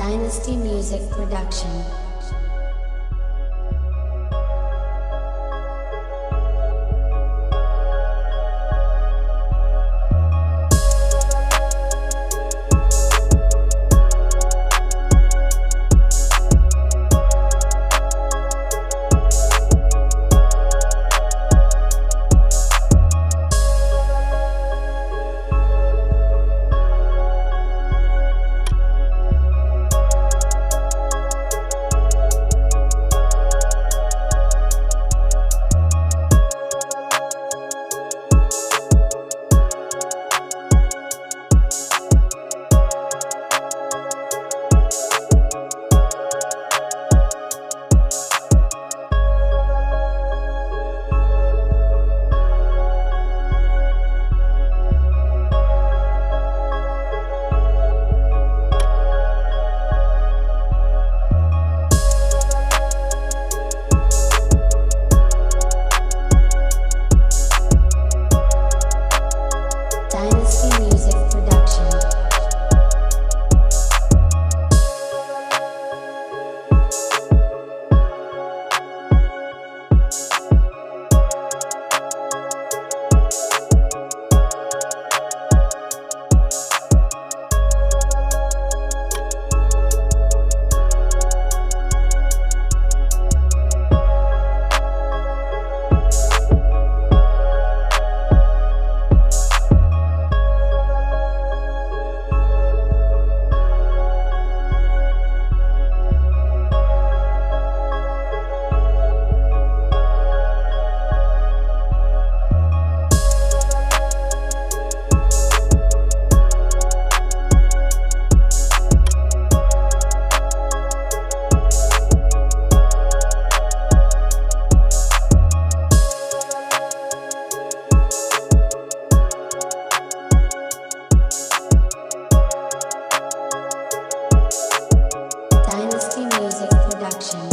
Dynasty Music Production. watching.